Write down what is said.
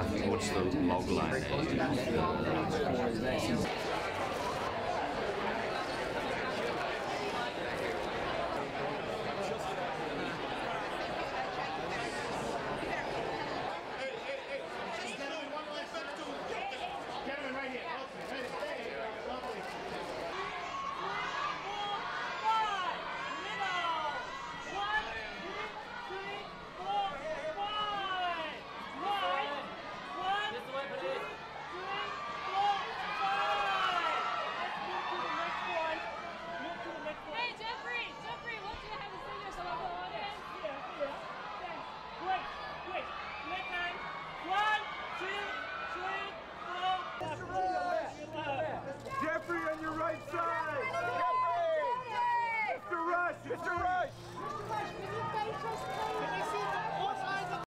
exactly what's the log line right here. Right here. Yeah,